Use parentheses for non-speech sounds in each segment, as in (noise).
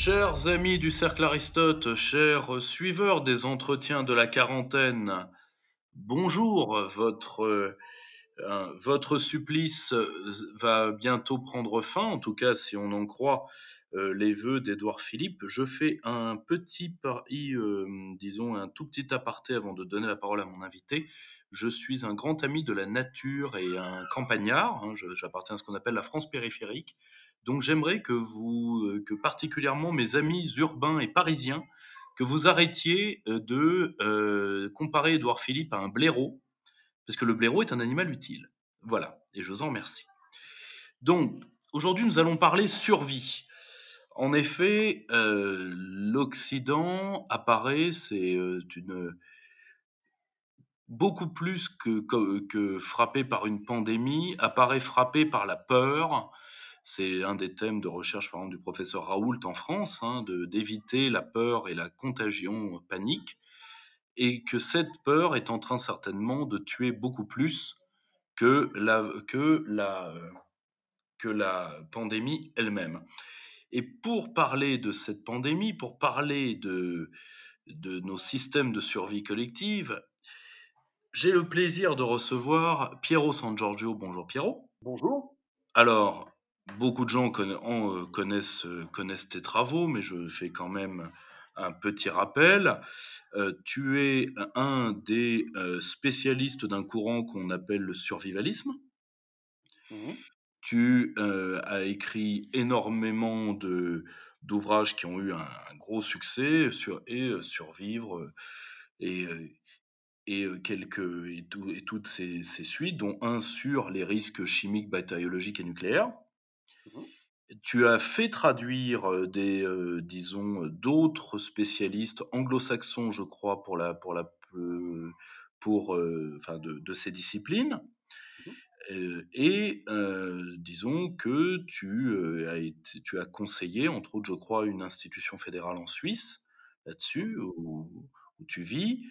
Chers amis du Cercle Aristote, chers suiveurs des entretiens de la quarantaine, bonjour, votre, euh, votre supplice va bientôt prendre fin, en tout cas si on en croit euh, les vœux d'Édouard Philippe. Je fais un petit pari, euh, disons un tout petit aparté avant de donner la parole à mon invité. Je suis un grand ami de la nature et un campagnard, hein, j'appartiens à ce qu'on appelle la France périphérique. Donc j'aimerais que vous, euh, que particulièrement mes amis urbains et parisiens, que vous arrêtiez de comparer Édouard Philippe à un blaireau, parce que le blaireau est un animal utile. Voilà, et je vous en remercie. Donc, aujourd'hui, nous allons parler survie. En effet, euh, l'Occident apparaît, c'est euh, une beaucoup plus que, frappé par une pandémie, apparaît frappé par la peur. C'est un des thèmes de recherche, par exemple, du professeur Raoult en France, hein, d'éviter la peur et la contagion panique, et que cette peur est en train certainement de tuer beaucoup plus que la, que la, que la pandémie elle-même. Et pour parler de cette pandémie, pour parler de, de nos systèmes de survie collective, j'ai le plaisir de recevoir Piero San Giorgio. Bonjour Piero. Bonjour. Alors, beaucoup de gens euh, connaissent, connaissent tes travaux, mais je fais quand même un petit rappel. Euh, tu es un des euh, spécialistes d'un courant qu'on appelle le survivalisme. Mmh tu euh, as écrit énormément d'ouvrages qui ont eu un, gros succès sur, et euh, survivre euh, et, et, quelques, et, et toutes ces, ces, suites, dont un sur les risques chimiques, bactériologiques et nucléaires. Mmh tu as fait traduire des, disons, d'autres spécialistes anglo-saxons, je crois, pour la, pour la, pour, enfin, de, de ces disciplines. Euh, et disons que tu, as été, tu as conseillé, entre autres, je crois, une institution fédérale en Suisse là-dessus, où, tu vis,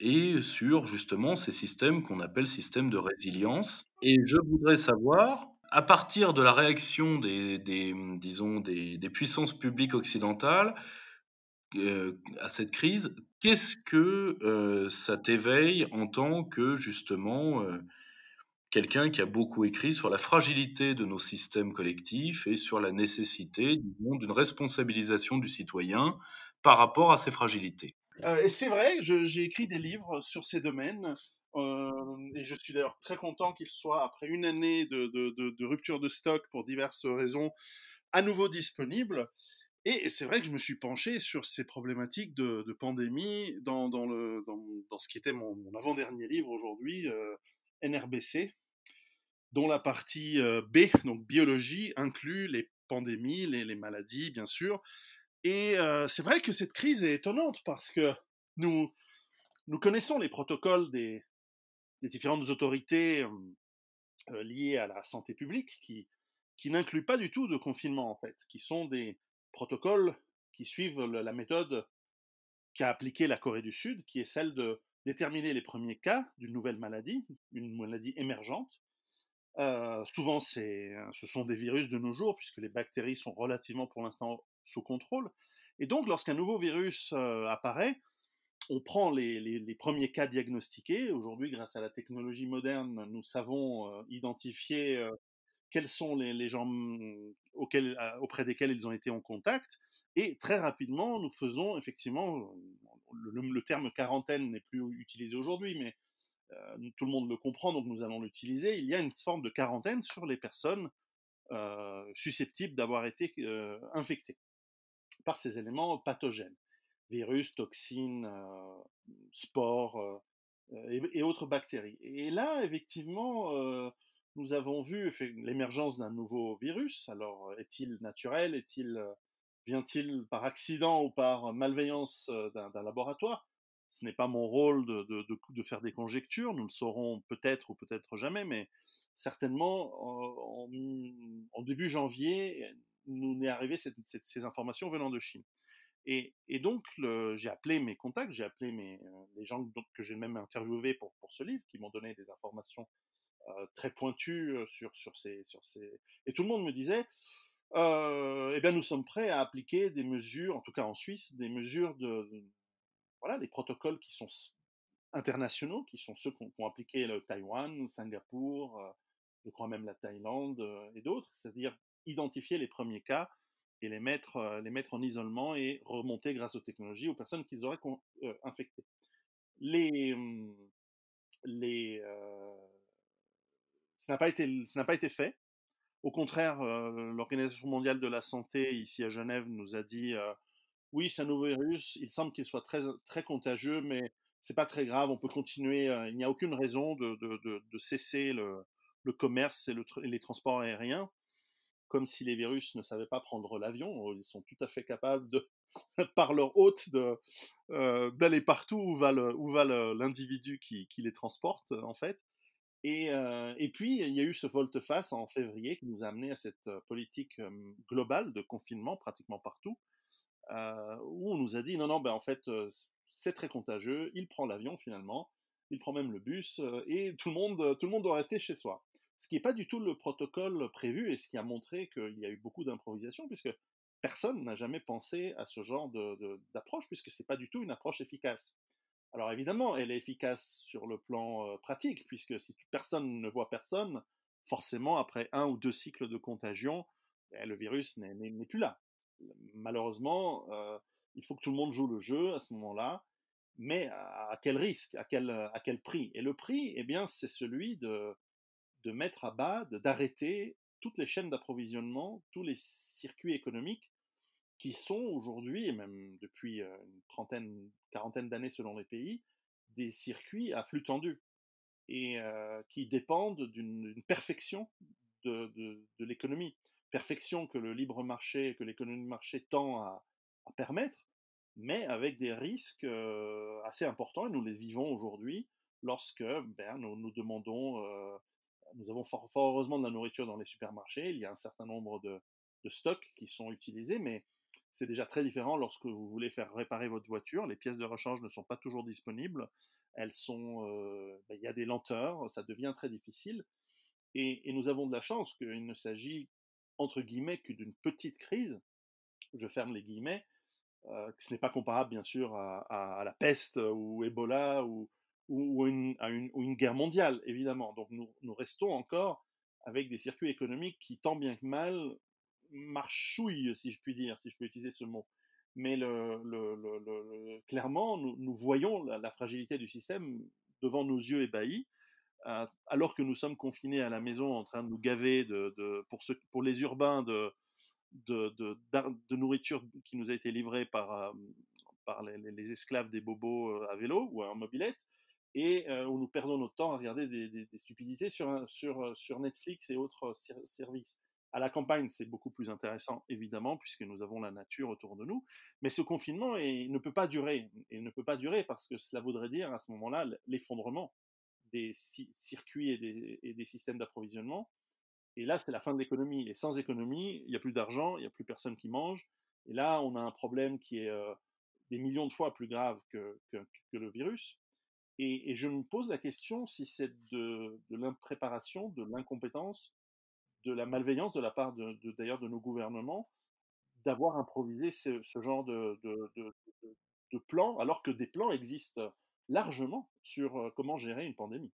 et sur justement ces systèmes qu'on appelle systèmes de résilience. Et je voudrais savoir, à partir de la réaction des, disons, des, puissances publiques occidentales à cette crise, qu'est-ce que ça t'éveille en tant que justement quelqu'un qui a beaucoup écrit sur la fragilité de nos systèmes collectifs et sur la nécessité d'une responsabilisation du citoyen par rapport à ces fragilités? Euh, c'est vrai, j'ai écrit des livres sur ces domaines. Euh, et je suis d'ailleurs très content qu'il soit, après une année de, rupture de stock pour diverses raisons, à nouveau disponible. Et c'est vrai que je me suis penché sur ces problématiques de, pandémie dans, ce qui était mon, avant-dernier livre aujourd'hui, euh, NRBC, dont la partie euh, B, donc biologie, inclut les pandémies, les, maladies, bien sûr. Et c'est vrai que cette crise est étonnante parce que nous connaissons les protocoles des, différentes autorités liées à la santé publique qui, qui n'incluent pas du tout de confinement, en fait, qui sont des protocoles qui suivent la méthode qu'a appliquée la Corée du Sud, qui est celle de déterminer les premiers cas d'une nouvelle maladie, une maladie émergente, souvent, ce sont des virus de nos jours, puisque les bactéries sont relativement pour l'instant sous contrôle. Et donc, lorsqu'un nouveau virus apparaît, on prend les, premiers cas diagnostiqués. Aujourd'hui, grâce à la technologie moderne, nous savons euh, identifier quels sont les, gens mm, auxquels, auprès desquels ils ont été en contact. Et très rapidement, nous faisons effectivement, le, terme quarantaine n'est plus utilisé aujourd'hui, mais euh, tout le monde le comprend, donc nous allons l'utiliser, il y a une forme de quarantaine sur les personnes euh, susceptibles d'avoir été euh, infectées par ces éléments pathogènes, virus, toxines, spores et, autres bactéries. Et là, effectivement, nous avons vu l'émergence d'un nouveau virus. Alors, est-il naturel? Est-il vient-il par accident ou par malveillance d'un laboratoire? Ce n'est pas mon rôle de, faire des conjectures, nous le saurons peut-être ou peut-être jamais, mais certainement en, début janvier, nous est arrivé ces informations venant de Chine. Et, donc, j'ai appelé mes contacts, j'ai appelé mes, euh, les gens que j'ai même interviewés pour, pour ce livre, qui m'ont donné des informations euh, très pointues euh, sur, sur, ces, sur ces... Et tout le monde me disait, eh bien, nous sommes prêts à appliquer des mesures, en tout cas en Suisse, des mesures de, voilà, les protocoles qui sont internationaux, qui sont ceux qu'ont appliqué le Taïwan, Singapour, je crois même la Thaïlande et d'autres, c'est-à-dire identifier les premiers cas et les mettre, euh, les mettre en isolement et remonter grâce aux technologies aux personnes qu'ils auraient infectées. Les, hum, les, ça n'a pas pas été fait. Au contraire, l'Organisation mondiale de la santé ici à Genève nous a dit oui, c'est un nouveau virus, il semble qu'il soit très, très contagieux, mais c'est pas très grave, on peut continuer, il n'y a aucune raison de, de, cesser le, le, commerce et, le, les transports aériens, comme si les virus ne savaient pas prendre l'avion, ils sont tout à fait capables de, (laughs) par leur hôte, d'aller partout où va l'individu qui, les transporte, en fait. Et, et, puis, il y a eu ce volte-face en février qui nous a amené à cette politique globale de confinement pratiquement partout, euh, où on nous a dit non, non, ben en fait, euh, c'est très contagieux, il prend l'avion finalement, il prend même le bus, euh, et tout le, monde, tout le monde doit rester chez soi. Ce qui n'est pas du tout le protocole prévu et ce qui a montré qu'il y a eu beaucoup d'improvisation, puisque personne n'a jamais pensé à ce genre d'approche, puisque ce n'est pas du tout une approche efficace. Alors évidemment, elle est efficace sur le plan pratique, puisque si personne ne voit personne, forcément, après un ou deux cycles de contagion, ben, le virus n'est plus là malheureusement, euh, il faut que tout le monde joue le jeu à ce moment-là, mais à, quel risque, à quel, à quel prix? Et le prix, eh bien, c'est celui de, de mettre à bas, d'arrêter toutes les chaînes d'approvisionnement, tous les circuits économiques qui sont aujourd'hui, et même depuis euh, une trentaine, quarantaine d'années selon les pays, des circuits à flux tendu et euh, qui dépendent d'une perfection de, de l'économie. Perfection que le libre marché, que l'économie de marché tend à, permettre, mais avec des risques euh, assez importants, et nous les vivons aujourd'hui, lorsque ben, nous, demandons, euh, nous avons fort, heureusement de la nourriture dans les supermarchés, il y a un certain nombre de, stocks qui sont utilisés, mais c'est déjà très différent lorsque vous voulez faire réparer votre voiture, les pièces de rechange ne sont pas toujours disponibles, elles euh, ben, il y a des lenteurs, ça devient très difficile, et, nous avons de la chance qu'il ne s'agit entre guillemets, que d'une petite crise, je ferme les guillemets, euh, ce n'est pas comparable bien sûr à, la peste ou Ebola ou, ou, une, à une, guerre mondiale, évidemment. Donc nous, restons encore avec des circuits économiques qui, tant bien que mal, marchouillent, si je puis dire, si je peux utiliser ce mot. Mais clairement, nous, voyons la, fragilité du système devant nos yeux ébahis alors que nous sommes confinés à la maison en train de nous gaver de, pour, les urbains de, nourriture qui nous a été livrée par, euh, par les, esclaves des bobos euh, à vélo ou en mobilette, et euh, où nous perdons notre temps à regarder des, stupidités sur, sur, Netflix et autres services. À la campagne, c'est beaucoup plus intéressant, évidemment, puisque nous avons la nature autour de nous. Mais ce confinement ne peut pas durer. Il ne peut pas durer parce que cela voudrait dire à ce moment-là l'effondrement des circuits et des, systèmes d'approvisionnement. Et là, c'est la fin de l'économie. Et sans économie, il n'y a plus d'argent, il n'y a plus personne qui mange. Et là, on a un problème qui est euh, des millions de fois plus grave que, le virus. Et, je me pose la question si c'est de, l'impréparation, de l'incompétence, de la malveillance de la part d'ailleurs de nos gouvernements d'avoir improvisé ce, genre de, plan, alors que des plans existent largement sur comment gérer une pandémie?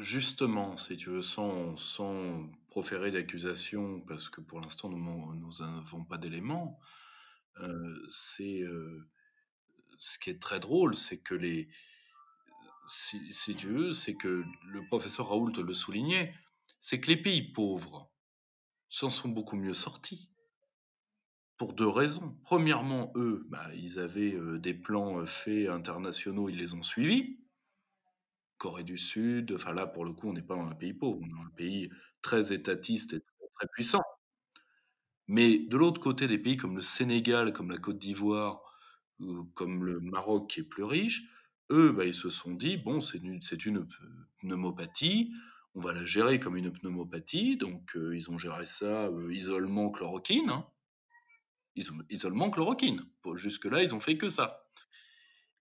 Justement, si tu veux, sans, sans proférer d'accusations, parce que pour l'instant nous n'avons pas d'éléments, c'est ce qui est très drôle, c'est que les, si, si, tu veux, c'est que le professeur Raoult le soulignait, c'est que les pays pauvres s'en sont beaucoup mieux sortis pour deux raisons. Premièrement, eux, bah, ils avaient euh, des plans euh, faits internationaux, ils les ont suivis. Corée du Sud, enfin là, pour le coup, on n'est pas dans un pays pauvre, on est dans un pays très étatiste et très, puissant. Mais de l'autre côté, des pays comme le Sénégal, comme la Côte d'Ivoire, comme le Maroc qui est plus riche, eux, bah, ils se sont dit, bon, c'est une, pneumopathie, on va la gérer comme une pneumopathie, donc euh, ils ont géré ça, isolement, chloroquine, hein isolement chloroquine. Jusque-là, ils ont fait que ça.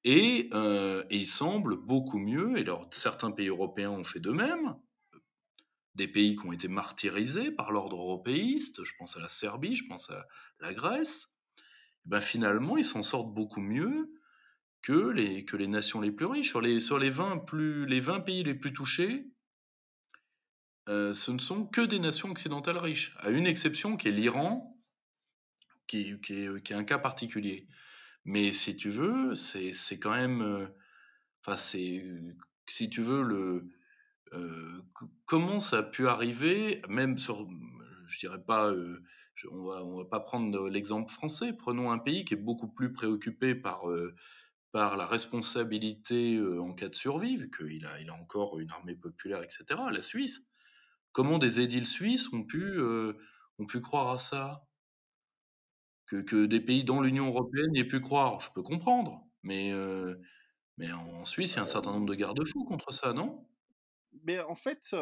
Et, euh, et, il semble beaucoup mieux, et alors certains pays européens ont fait de même, des pays qui ont été martyrisés par l'ordre européiste, je pense à la Serbie, je pense à la Grèce, eh ben finalement, ils s'en sortent beaucoup mieux que les, que les nations les plus riches. Sur les, sur les, 20, plus, les 20 pays les plus touchés, euh, ce ne sont que des nations occidentales riches, à une exception qui est l'Iran, qui, qui, est, qui, est, un cas particulier. Mais si tu veux, c'est quand même... Euh, enfin, c'est... Si tu veux, le, euh, comment ça a pu arriver, même sur, je dirais pas, on va, on va pas prendre l'exemple français, prenons un pays qui est beaucoup plus préoccupé par, par la responsabilité en cas de survie, vu qu'il a, il a encore une armée populaire, etc., la Suisse. Comment des édiles suisses ont pu, ont pu croire à ça? Que, que, des pays dans l'Union européenne y aient pu croire, je peux comprendre, mais, mais en Suisse, il y a un certain nombre de garde-fous contre ça, non? Mais en fait,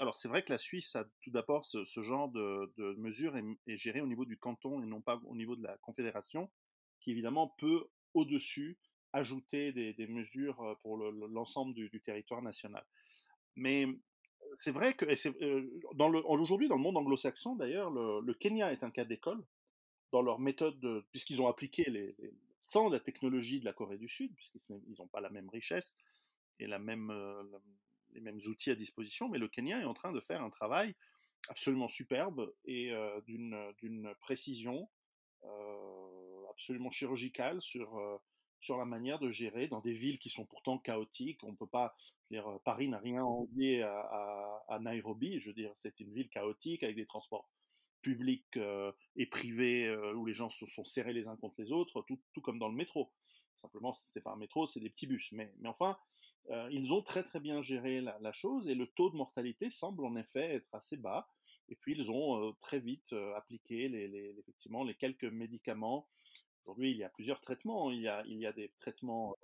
alors c'est vrai que la Suisse a tout d'abord ce, genre de, mesures est, géré au niveau du canton et non pas au niveau de la confédération, qui évidemment peut au-dessus ajouter des, mesures pour l'ensemble du, territoire national. Mais c'est vrai que aujourd'hui dans le monde anglo-saxon d'ailleurs, le, Kenya est un cas d'école dans leur méthode, puisqu'ils ont appliqué sans la technologie de la Corée du Sud, puisqu'ils n'ont pas la même richesse et la même, les mêmes outils à disposition, mais le Kenya est en train de faire un travail absolument superbe et euh, d'une précision absolument chirurgicale sur, sur la manière de gérer dans des villes qui sont pourtant chaotiques. On peut pas, dire, Paris n'a rien à, à, Nairobi. Je veux dire, c'est une ville chaotique avec des transports publics et privés où les gens se sont serrés les uns contre les autres, tout, comme dans le métro. Simplement, c'est pas un métro, c'est des petits bus. Mais, mais enfin, euh, ils ont très très bien géré la, chose et le taux de mortalité semble en effet être assez bas. Et puis ils ont euh, très vite euh, appliqué effectivement les quelques médicaments. Aujourd'hui, il y a plusieurs traitements. Il y a, il y a des traitements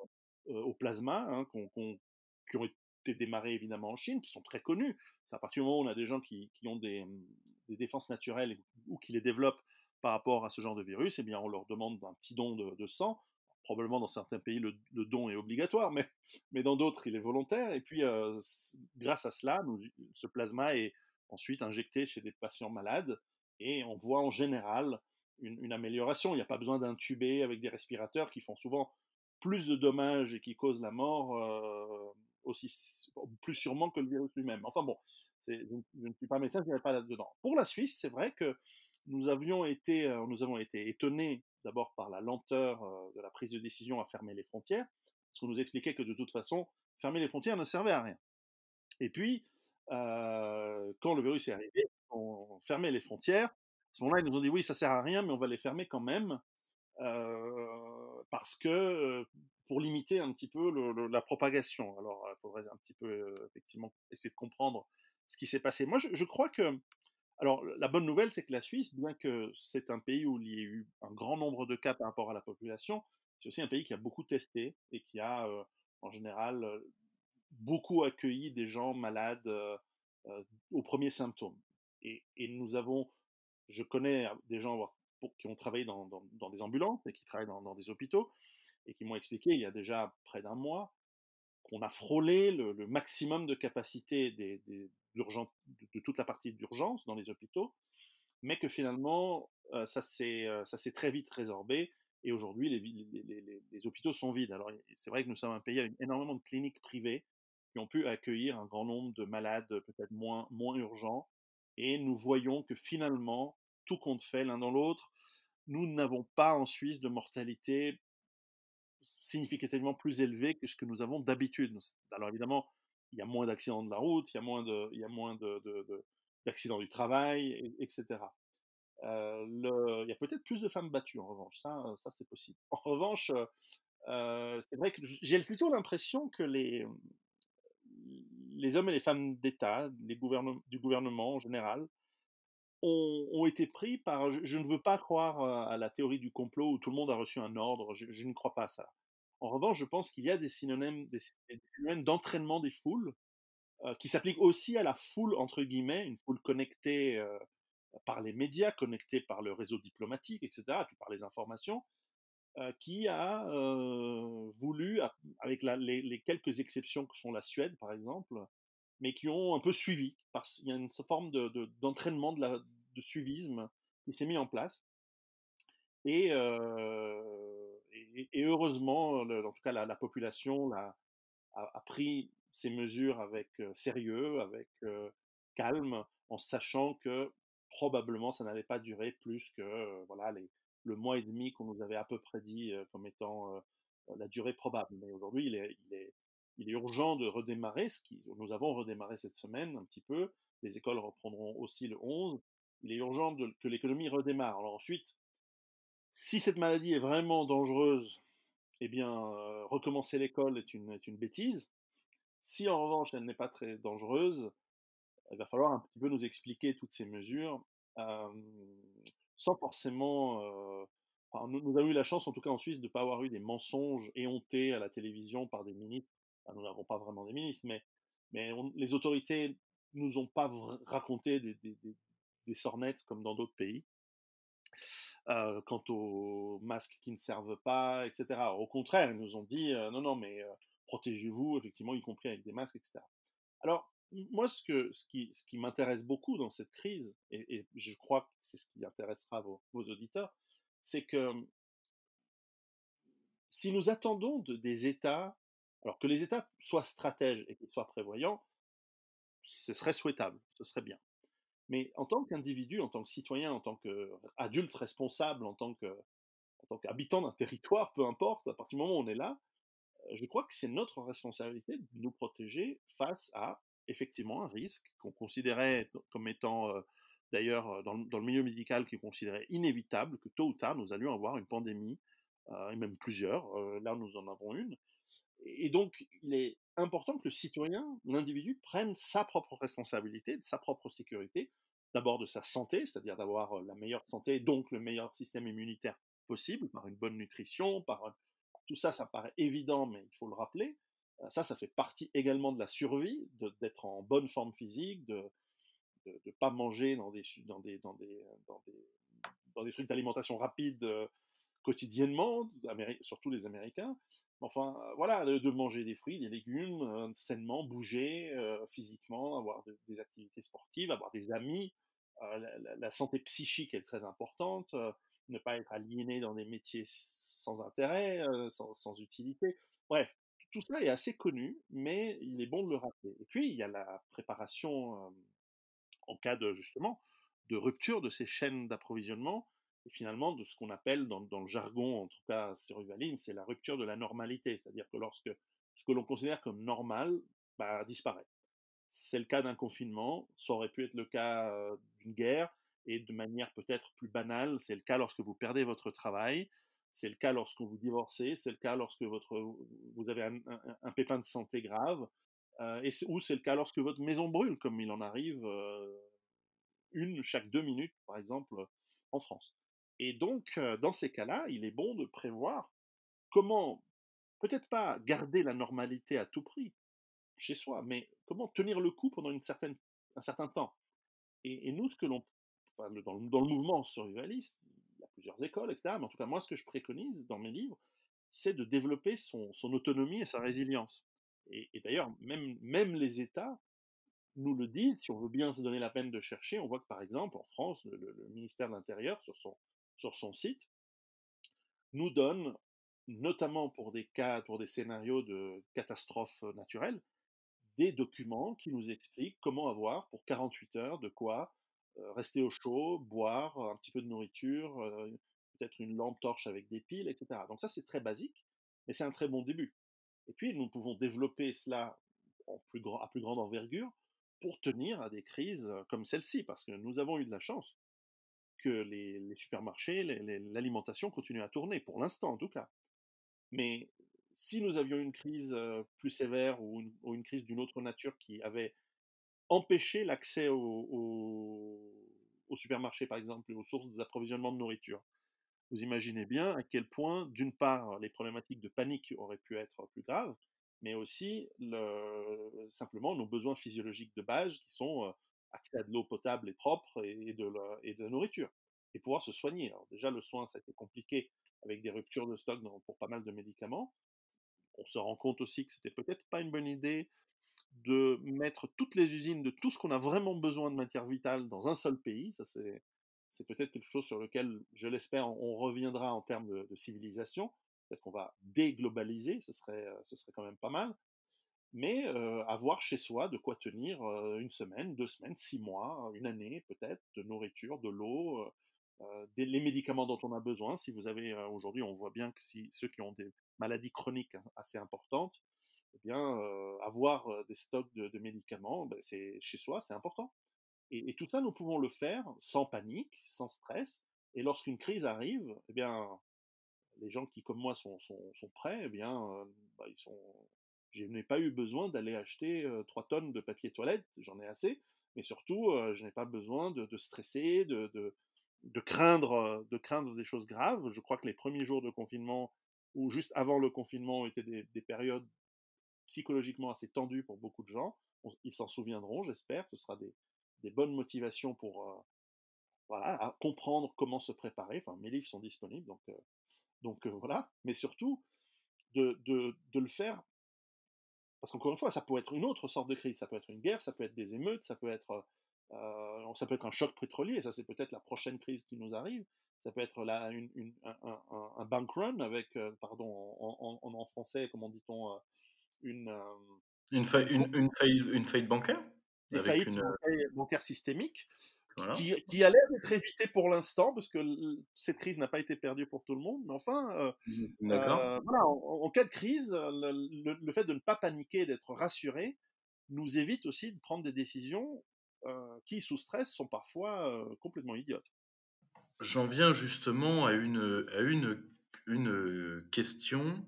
au plasma hein, qui ont été démarrés évidemment en Chine, qui sont très connus. C'est à partir du moment où on a des gens qui, ont des, défenses naturelles ou qui les développent par rapport à ce genre de virus, eh bien on leur demande un petit don de, sang probablement dans certains pays le, don est obligatoire, mais, (laughs) mais dans d'autres il est volontaire. Et puis euh, grâce à cela, ce plasma est ensuite injecté chez des patients malades et on voit en général une, amélioration. Il n'y a pas besoin d'intuber avec des respirateurs qui font souvent plus de dommages et qui causent la mort euh, aussi plus sûrement que le virus lui-même. Enfin bon, je, ne suis pas médecin, je n'irai pas là-dedans. Pour la Suisse, c'est vrai que nous avions été, euh, nous avons été étonnés d'abord par la lenteur euh, de la prise de décision à fermer les frontières, parce qu'on nous expliquait que de toute façon, fermer les frontières ne servait à rien. Et puis, quand le virus est arrivé, on fermait les frontières. Ce moment-là, ils nous ont dit oui, ça sert à rien, mais on va les fermer quand même, euh, parce que pour limiter un petit peu la propagation. Alors, il faudrait un petit peu effectivement essayer de comprendre ce qui s'est passé. Moi, je, crois que alors, la bonne nouvelle, c'est que la Suisse, bien que c'est un pays où il y a eu un grand nombre de cas par rapport à la population, c'est aussi un pays qui a beaucoup testé et qui a, euh, en général, euh, beaucoup accueilli des gens malades euh, aux premiers symptômes. Et, nous avons, je connais des gens qui ont travaillé dans, des ambulances et qui travaillent dans, des hôpitaux et qui m'ont expliqué il y a déjà près d'un mois qu'on a frôlé le, maximum de capacité des, de, toute la partie d'urgence dans les hôpitaux, mais que finalement, ça s'est très vite résorbé. Et aujourd'hui, les, hôpitaux sont vides. Alors, c'est vrai que nous sommes un pays avec énormément de cliniques privées qui ont pu accueillir un grand nombre de malades peut-être moins urgents. Et nous voyons que finalement, tout compte fait l'un dans l'autre, nous n'avons pas en Suisse de mortalité significativement plus élevé que ce que nous avons d'habitude. Alors évidemment, il y a moins d'accidents de la route, il y a moins de, il d'accidents du travail, etc. Euh, il y a peut-être plus de femmes battues en revanche, ça, ça c'est possible. En revanche, euh, c'est vrai que j'ai plutôt l'impression que les, les hommes et les femmes d'État, du gouvernement en général, ont, été pris par. Je, ne veux pas croire à la théorie du complot où tout le monde a reçu un ordre. Je, ne crois pas à ça. En revanche, je pense qu'il y a des synonymes, d'entraînement des foules euh, qui s'appliquent aussi à la foule entre guillemets, une foule connectée euh, par les médias, connectée par le réseau diplomatique, etc., puis par les informations, euh, qui a voulu, avec les, quelques exceptions que sont la Suède, par exemple, mais qui ont un peu suivi. Parce, il y a une forme d'entraînement de, de, suivisme qui s'est mis en place. Et, et, heureusement, en tout cas, la, population a, a, pris ces mesures avec sérieux, avec calme, en sachant que probablement ça n'allait pas durer plus que voilà les, le mois et demi qu'on nous avait à peu près dit comme étant la durée probable. Mais aujourd'hui, il est, urgent de redémarrer, ce qui, nous avons redémarré cette semaine un petit peu, les écoles reprendront aussi le 11, il est urgent que l'économie redémarre. Alors ensuite, si cette maladie est vraiment dangereuse, eh bien, recommencer l'école est une bêtise. Si en revanche elle n'est pas très dangereuse, il va falloir un petit peu nous expliquer toutes ces mesures sans forcément. nous, avons eu la chance, en tout cas en Suisse, de ne pas avoir eu des mensonges éhontés à la télévision par des ministres. nous n'avons pas vraiment des ministres, mais, les autorités nous ont pas raconté des, sornettes comme dans d'autres pays. quant aux masques qui ne servent pas, etc. Au contraire, ils nous ont dit non, non, mais protégez-vous, effectivement, y compris avec des masques, etc. Alors, moi, ce, que, ce qui, ce qui m'intéresse beaucoup dans cette crise, et, je crois que c'est ce qui intéressera vos, auditeurs, c'est que si nous attendons de, des États, alors que les États soient stratèges et qu'ils soient prévoyants, ce serait souhaitable, ce serait bien. Mais en tant qu'individu, en tant que citoyen, en tant qu'adulte responsable, en tant qu'habitant d'un territoire, peu importe, à partir du moment où on est là, je crois que c'est notre responsabilité de nous protéger face à effectivement un risque qu'on considérait comme étant, d'ailleurs, dans, le milieu médical, qui considérait inévitable que tôt ou tard, nous allions avoir une pandémie, et même plusieurs. là, nous en avons une. Et donc, il est important que le citoyen, l'individu, prenne sa propre responsabilité, de sa propre sécurité, d'abord de sa santé, c'est-à-dire d'avoir la meilleure santé, donc le meilleur système immunitaire possible, par une bonne nutrition, par tout ça, ça paraît évident, mais il faut le rappeler. Ça, ça fait partie également de la survie, d'être en bonne forme physique, de ne pas manger dans des, trucs d'alimentation rapide quotidiennement, surtout les Américains. Enfin, voilà, de, manger des fruits, des légumes, sainement, bouger physiquement, avoir des activités sportives, avoir des amis. La, santé psychique est très importante, ne pas être aliéné dans des métiers sans intérêt, sans utilité. Bref, tout ça est assez connu, mais il est bon de le rappeler. Et puis, il y a la préparation en cas de, justement, de rupture de ces chaînes d'approvisionnement, et finalement de ce qu'on appelle dans, le jargon, en tout cas c'est la rupture de la normalité, c'est-à-dire que lorsque ce que l'on considère comme normal bah, disparaît. C'est le cas d'un confinement, ça aurait pu être le cas d'une guerre, et de manière peut-être plus banale, c'est le cas lorsque vous perdez votre travail, c'est le cas lorsque vous divorcez, c'est le cas lorsque votre, vous avez un, pépin de santé grave, euh, ou c'est le cas lorsque votre maison brûle, comme il en arrive euh, une chaque deux minutes, par exemple, en France. Et donc, euh, dans ces cas-là, il est bon de prévoir comment, peut-être pas garder la normalité à tout prix chez soi, mais comment tenir le coup pendant une un certain temps. Et, nous, ce que l'on, dans, le mouvement survivaliste, plusieurs écoles, etc. Mais en tout cas, moi, ce que je préconise dans mes livres, c'est de développer son, autonomie et sa résilience. Et, d'ailleurs, même, les États nous le disent, si on veut bien se donner la peine de chercher, on voit que par exemple, en France, le, ministère de l'Intérieur, sur son, sur son site, nous donne, notamment pour des cas, pour des scénarios de catastrophes naturelles, des documents qui nous expliquent comment avoir pour 48 heures de quoi rester au chaud, boire un petit peu de nourriture, euh, peut-être une lampe torche avec des piles, etc. Donc ça, c'est très basique, mais c'est un très bon début. Et puis, nous pouvons développer cela à plus grande envergure pour tenir à des crises euh, comme celle-ci, parce que nous avons eu de la chance que les, supermarchés, l'alimentation continue à tourner, pour l'instant en tout cas. Mais si nous avions une crise plus sévère ou une crise d'une autre nature qui avait empêcher l'accès au, au, supermarché, par exemple, et aux sources d'approvisionnement de nourriture. Vous imaginez bien à quel point, d'une part, les problématiques de panique auraient pu être plus graves, mais aussi le, simplement nos besoins physiologiques de base qui sont euh, accès à de l'eau potable et propre et, de, et de la nourriture, et pouvoir se soigner. Alors déjà, le soin, ça a été compliqué avec des ruptures de stock pour pas mal de médicaments. On se rend compte aussi que c'était peut-être pas une bonne idée de mettre toutes les usines de tout ce qu'on a vraiment besoin de matière vitale dans un seul pays. Ça, c'est, c'est peut-être quelque chose sur lequel, je l'espère, on reviendra en termes de, civilisation. Peut-être qu'on va déglobaliser, ce serait, ce serait quand même pas mal. Mais euh, avoir chez soi de quoi tenir euh, une semaine, deux semaines, six mois, une année peut-être, de nourriture, de l'eau, euh, euh les médicaments dont on a besoin. Si vous avez, aujourd'hui, on voit bien que si ceux qui ont des maladies chroniques assez importantes, eh bien, euh, avoir euh, des stocks de, médicaments, ben, c'est chez soi, c'est important. Et, tout ça, nous pouvons le faire sans panique, sans stress. Et lorsqu'une crise arrive, eh bien, les gens qui, comme moi, sont, sont, sont prêts, eh bien, euh, bah, ils sont. Je n'ai pas eu besoin d'aller acheter trois 3 tonnes de papier toilette, j'en ai assez. Mais surtout, je n'ai pas besoin de, stresser, de, de, de, craindre, de craindre des choses graves. Je crois que les premiers jours de confinement, ou juste avant le confinement, étaient des périodes psychologiquement assez tendu pour beaucoup de gens. ils s'en souviendront, j'espère. Ce sera des, bonnes motivations pour euh, voilà, comprendre comment se préparer. Enfin, mes livres sont disponibles, donc, euh, euh, voilà. Mais surtout, de, le faire. Parce qu'encore une fois, ça peut être une autre sorte de crise. Ça peut être une guerre, ça peut être des émeutes, ça peut être, ça peut être un choc pétrolier. Ça, c'est peut-être la prochaine crise qui nous arrive. Ça peut être là une, un, bank run avec, pardon, en, français, comment dit-on, une, faille, une, une, faille, une faillite bancaire? Une faillite une... bancaire systémique qui, qui, a l'air d'être évitée pour l'instant, parce que cette crise n'a pas été perdue pour tout le monde. Mais enfin, euh, mmh, euh voilà, en, cas de crise, le, le, fait de ne pas paniquer, d'être rassuré, nous évite aussi de prendre des décisions euh, qui, sous stress, sont parfois euh, complètement idiotes. J'en viens justement à une, à une, une question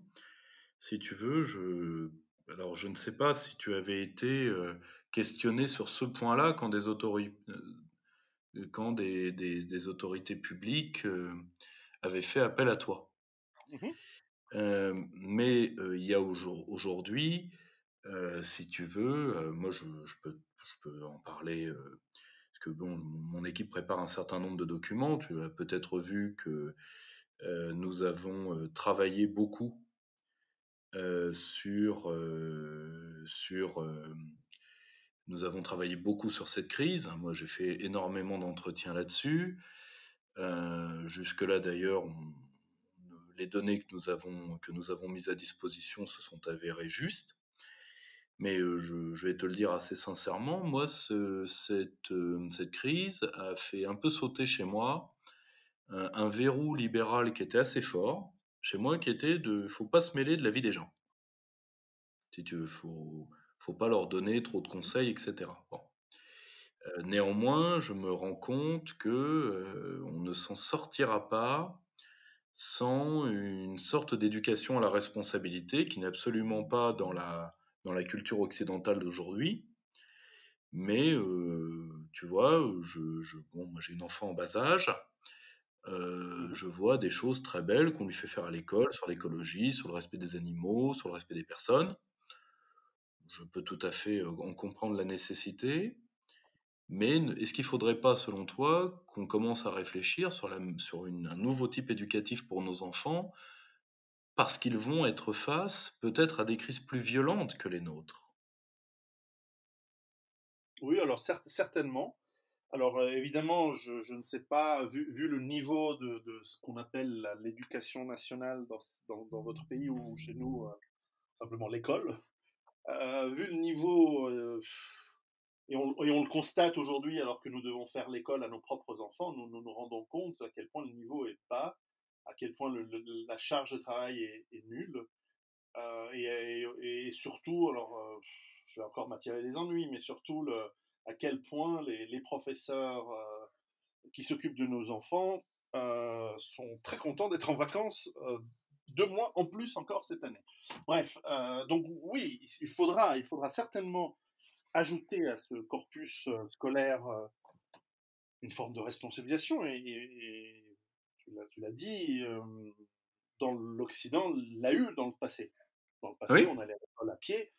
si tu veux, je alors je ne sais pas si tu avais été, euh, questionné sur ce point-là quand des autorités euh, quand des des autorités publiques, euh, avaient fait appel à toi. Mmh mais, il y a aujourd'hui, si tu veux, moi je je peux je peux en parler, parce que bon, mon équipe prépare un certain nombre de documents. Tu as peut-être vu que, nous avons, travaillé beaucoup euh, sur, euh, sur euh, nous avons travaillé beaucoup sur cette crise. Moi, j'ai fait énormément d'entretiens là-dessus. Jusque-là, d'ailleurs, les données que nous, avons, que nous avons mises à disposition se sont avérées justes. Mais je, vais te le dire assez sincèrement, moi, ce, cette, cette, crise a fait un peu sauter chez moi un verrou libéral qui était assez fort, chez moi qui était de faut pas se mêler de la vie des gens. Si tu veux, faut, faut pas leur donner trop de conseils, etc. Bon. Euh, néanmoins, je me rends compte que euh, on ne s'en sortira pas sans une sorte d'éducation à la responsabilité qui n'est absolument pas dans la, dans la culture occidentale d'aujourd'hui. Mais euh, tu vois, je, je bon, j'ai une enfant en bas âge. Je vois des choses très belles qu'on lui fait faire à l'école sur l'écologie, sur le respect des animaux, sur le respect des personnes. Je peux tout à fait en comprendre la nécessité, mais est-ce qu'il ne faudrait pas, selon toi, qu'on commence à réfléchir sur, un nouveau type éducatif pour nos enfants, parce qu'ils vont être face peut-être à des crises plus violentes que les nôtres? Oui, alors certainement. Alors euh, évidemment, je, ne sais pas, vu, le niveau de, ce qu'on appelle l'éducation nationale dans, votre pays ou chez nous, euh, simplement l'école, euh, vu le niveau, et on, le constate aujourd'hui alors que nous devons faire l'école à nos propres enfants, nous, nous, nous rendons compte à quel point le niveau est bas, à quel point la charge de travail est, nulle. Et, et, et, surtout, alors je vais encore m'attirer des ennuis, mais surtout le, à quel point les, professeurs euh, qui s'occupent de nos enfants euh, sont très contents d'être en vacances euh, deux mois en plus encore cette année. Bref, donc oui, il faudra, il faudra certainement ajouter à ce corpus scolaire une forme de responsabilisation. Et, tu l'as dit, dans l'Occident, l'a eu dans le passé. Dans le passé, on allait à l'école à pied.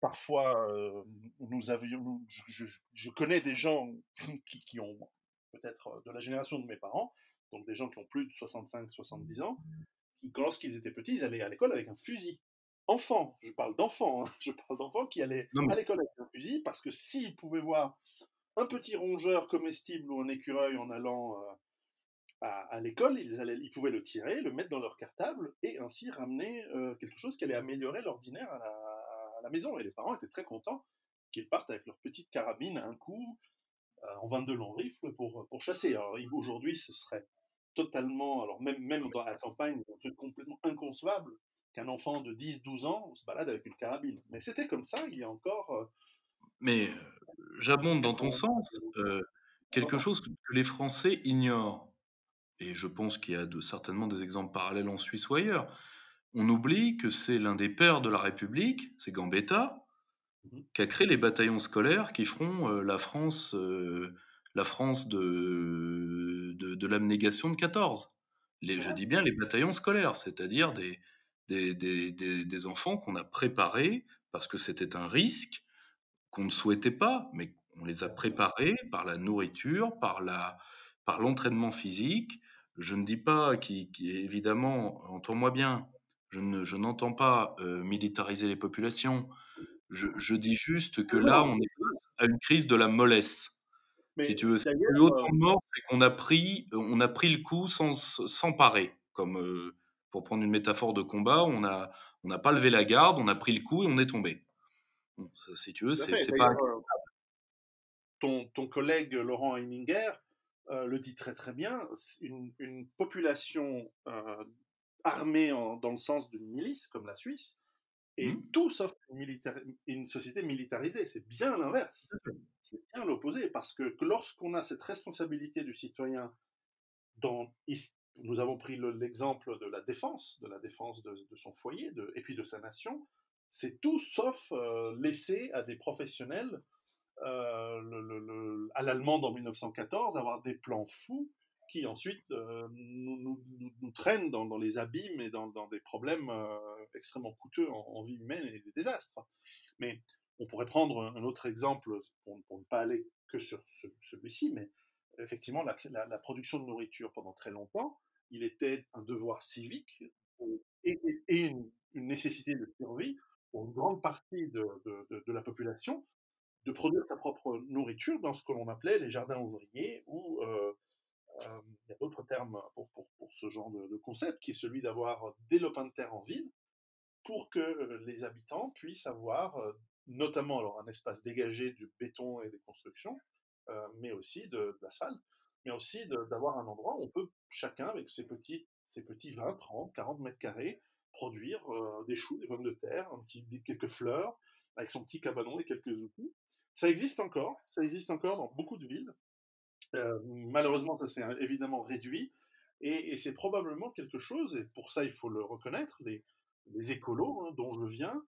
Parfois, euh, nous avions, je, je, connais des gens (laughs) qui, qui ont peut-être euh, de la génération de mes parents, donc des gens qui ont plus de 65-70 ans, qui, lorsqu'ils étaient petits, ils allaient à l'école avec un fusil. enfants, je parle d'enfants, hein, (laughs) je parle d'enfants qui allaient à l'école avec un fusil parce que s'ils pouvaient voir un petit rongeur comestible ou un écureuil en allant euh, à, l'école, ils, ils, pouvaient le tirer, le mettre dans leur cartable et ainsi ramener euh, quelque chose qui allait améliorer l'ordinaire à, à la, maison. Et les parents étaient très contents qu'ils partent avec leur petite carabine à un coup euh, en 22 longs rifles pour, pour chasser. Alors aujourd'hui, ce serait totalement, alors même, même dans la campagne, un truc complètement inconcevable qu'un enfant de 10-12 ans se balade avec une carabine. Mais c'était comme ça il y a encore... Euh, Mais j'abonde dans ton sens. quelque chose que les Français ignorent et je pense qu'il y a de, certainement des exemples parallèles en Suisse ou ailleurs, on oublie que c'est l'un des pères de la République, c'est Gambetta, mmh qui a créé les bataillons scolaires qui feront euh, la France, euh, la France de, de, l'abnégation de 14. Les, je dis bien les bataillons scolaires, c'est-à-dire des, des, des, des enfants qu'on a préparés parce que c'était un risque qu'on ne souhaitait pas, mais on les a préparés par la nourriture, par la, par l'entraînement physique. Je ne dis pas, qui, évidemment, entends-moi bien, je, ne, je n'entends pas euh, militariser les populations. Je, je, dis juste que là, on est face à une crise de la mollesse. Mais si tu veux, c'est plus haut de mort, c'est qu'on a pris, on a pris le coup sans, sans parer. Comme euh, pour prendre une métaphore de combat, on n'a on pas levé la garde, on a pris le coup et on est tombé. Bon, ça, si tu veux, c'est, c'est pas. Ton, ton collègue Laurent Heininger euh, le dit très très bien, une, population euh, armée dans le sens d'une milice comme la Suisse est mmh. tout sauf une, société militarisée. C'est bien l'inverse. C'est bien l'opposé parce que, lorsqu'on a cette responsabilité du citoyen, dont nous avons pris l'exemple de la défense, de la défense de, son foyer et puis de sa nation, c'est tout sauf euh, laissé à des professionnels euh, le, à l'allemande en 1914, avoir des plans fous qui ensuite euh, nous, nous, traînent dans, les abîmes et dans, des problèmes euh, extrêmement coûteux en, vie humaine et des désastres. Mais on pourrait prendre un autre exemple pour, ne pas aller que sur celui-ci, mais effectivement, la, production de nourriture pendant très longtemps, il était un devoir civique et, une, nécessité de survie pour une grande partie de, de la population de produire sa propre nourriture dans ce que l'on appelait les jardins ouvriers, ou euh, euh, il y a d'autres termes pour, ce genre de, concept, qui est celui d'avoir des lopins de terre en ville, pour que euh, les habitants puissent avoir notamment alors, un espace dégagé du béton et des constructions, mais aussi de, l'asphalte, mais aussi d'avoir un endroit où on peut chacun, avec ses petits, ses petits 20, 30, 40 mètres carrés, produire des choux, des pommes de terre, quelques fleurs, avec son petit cabanon et quelques outils. Ça existe encore, ça existe encore dans beaucoup de villes. Euh, malheureusement, ça s'est évidemment réduit. Et, c'est probablement quelque chose, et pour ça il faut le reconnaître, les, écolos hein, dont je viens,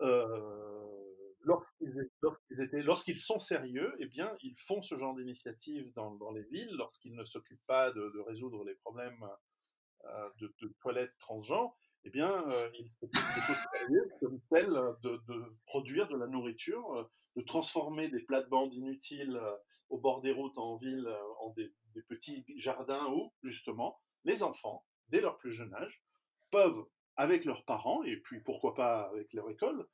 euh, lorsqu'ils sont sérieux, eh bien, ils font ce genre d'initiative dans, les villes, lorsqu'ils ne s'occupent pas de, résoudre les problèmes euh, de, toilettes transgenres, eh bien, ils s'occupent de choses sérieuses comme celle de, de, produire de la nourriture de transformer des plates-bandes inutiles au bord des routes en ville euh, en des, petits jardins où, justement, les enfants, dès leur plus jeune âge, peuvent, avec leurs parents, et puis pourquoi pas avec leur école,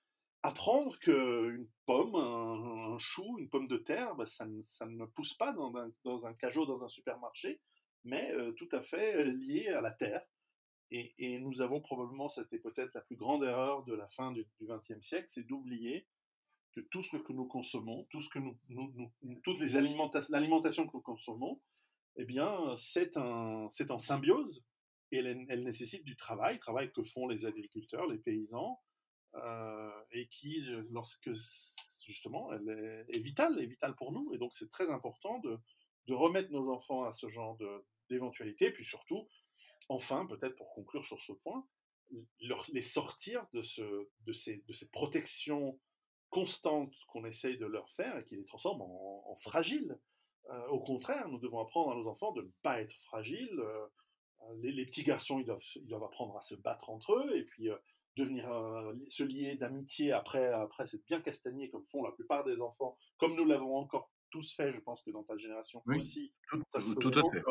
apprendre qu'une pomme, un, chou, une pomme de terre, bah, ça, ne pousse pas dans un, dans cajot dans un supermarché, mais euh, tout à fait lié à la terre. Et, nous avons probablement, c'était peut-être la plus grande erreur de la fin du XXe siècle, c'est d'oublier que tout ce que nous consommons, tout ce que nous, toutes les alimentations, l'alimentation que nous consommons, eh bien, c'est un, c'est en symbiose et elle, nécessite du travail, travail que font les agriculteurs, les paysans, euh, et qui, lorsque justement, est, est, vitale, est vitale pour nous. Et donc, c'est très important de, de, remettre nos enfants à ce genre d'éventualité, puis surtout, enfin, peut-être pour conclure sur ce point, les sortir de, ce, de, ces, de cette protection constante qu'on essaye de leur faire et qui les transforme en, fragiles. Euh, au contraire, nous devons apprendre à nos enfants de ne pas être fragiles. Euh, les, petits garçons, ils doivent, ils doivent, apprendre à se battre entre eux et puis euh, devenir se lier d'amitié après, après c'est bien castagné comme font la plupart des enfants, comme nous l'avons encore tous fait, je pense que dans ta génération aussi. Tout, ça tout, à fait.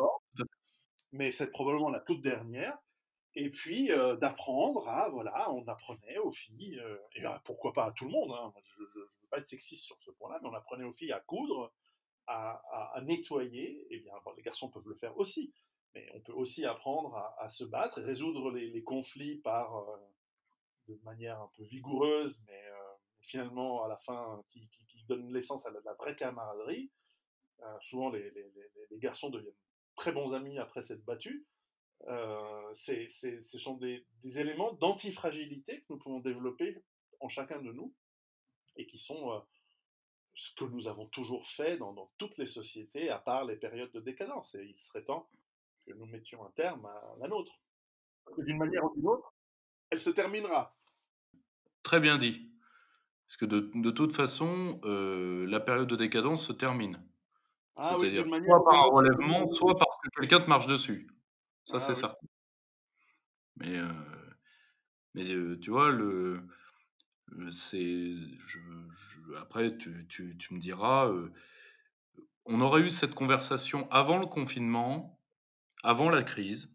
Mais c'est probablement la toute dernière. Et puis d'apprendre à, voilà, on apprenait aux filles, et pourquoi pas à tout le monde, hein, je ne veux pas être sexiste sur ce point-là, mais on apprenait aux filles à coudre, à, nettoyer, et bien les garçons peuvent le faire aussi, mais on peut aussi apprendre à, se battre et résoudre les, conflits par, de manière un peu vigoureuse, mais finalement à la fin qui, donne l'essence à la, vraie camaraderie. souvent les, les, garçons deviennent très bons amis après s'être battus. Euh, ce sont des, éléments d'antifragilité que nous pouvons développer en chacun de nous et qui sont euh, ce que nous avons toujours fait dans, toutes les sociétés, à part les périodes de décadence. Et il serait temps que nous mettions un terme à la nôtre. D'une manière ou d'une autre, elle se terminera. Très bien dit. Parce que de, toute façon, euh, la période de décadence se termine. Ah C'est-à-dire soit par un relèvement, soit parce que quelqu'un te marche dessus. Ça, ah c'est certain. Mais, mais tu vois, le, c'est, après, tu, tu, tu, me diras, on aurait eu cette conversation avant le confinement, avant la crise.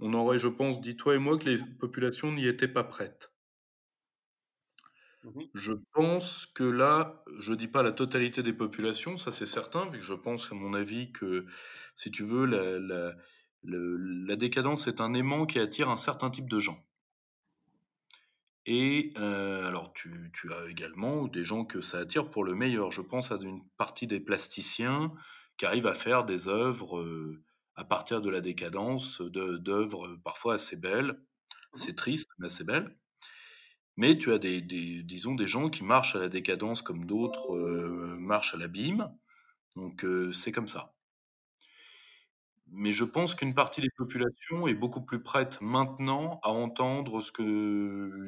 On aurait, je pense, dit toi et moi que les populations n'y étaient pas prêtes. Mmh je pense que là, je dis pas la totalité des populations, ça c'est certain, vu que je pense, à mon avis, que si tu veux, la, la, la décadence est un aimant qui attire un certain type de gens. Et euh, alors, tu, as également des gens que ça attire pour le meilleur. Je pense à une partie des plasticiens qui arrivent à faire des œuvres euh, à partir de la décadence, d'œuvres parfois assez belles. C'est triste, mais assez belles. Mais tu as des, disons, des gens qui marchent à la décadence comme d'autres euh, marchent à l'abîme. Donc, c'est comme ça. Mais je pense qu'une partie des populations est beaucoup plus prête maintenant à entendre ce que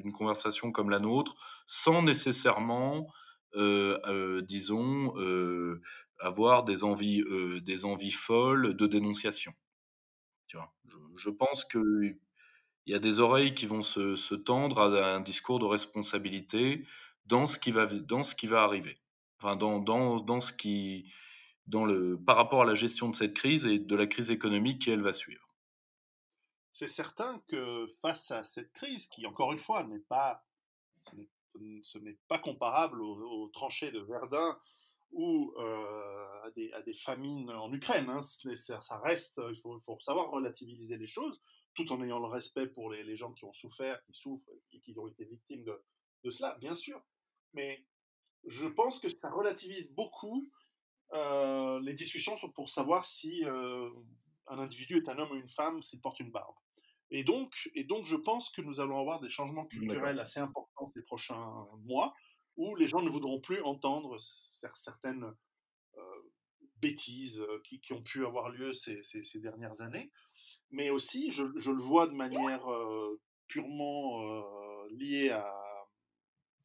une conversation comme la nôtre, sans nécessairement, euh, euh, disons, euh, avoir des envies, des envies folles de dénonciation. Tu vois? Je pense qu'il y a des oreilles qui vont se se tendre à un discours de responsabilité dans ce qui va dans ce qui va arriver. Enfin, dans dans dans ce qui par rapport à la gestion de cette crise et de la crise économique qui, elle, va suivre. C'est certain que face à cette crise, qui, encore une fois, n'est pas, comparable aux, tranchées de Verdun ou euh, à, des, famines en Ukraine, hein. ça, reste, il faut, savoir relativiser les choses, tout en ayant le respect pour les, gens qui ont souffert, qui souffrent et qui ont été victimes de cela, bien sûr. Mais je pense que ça relativise beaucoup euh, les discussions sont pour savoir si euh, un individu est un homme ou une femme s'il porte une barbe. Et donc, et donc, je pense que nous allons avoir des changements culturels assez importants ces prochains mois, où les gens ne voudront plus entendre certaines euh, bêtises qui, ont pu avoir lieu ces, dernières années. Mais aussi, je, le vois de manière purement liée à,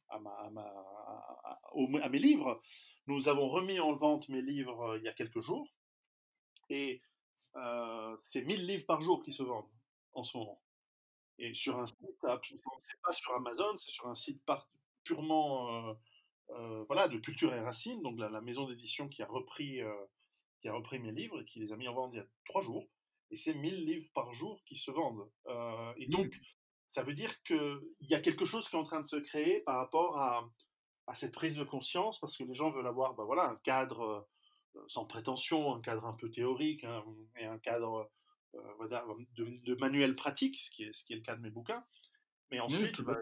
à, à, mes livres. Nous avons remis en vente mes livres euh, il y a quelques jours. Et euh, c'est 1000 livres par jour qui se vendent en ce moment. Et sur un site, c'est pas sur Amazon, c'est sur un site purement euh, voilà, de culture et racines, donc la, maison d'édition qui, a repris qui a repris mes livres et qui les a mis en vente il y a trois jours. Et c'est 1000 livres par jour qui se vendent. et donc, ça veut dire qu'il y a quelque chose qui est en train de se créer par rapport à, à cette prise de conscience, parce que les gens veulent avoir ben voilà, un cadre euh, sans prétention, un cadre un peu théorique, hein, et un cadre euh, de, manuel pratique, ce qui, est, ce qui est le cas de mes bouquins. Mais ensuite, ben,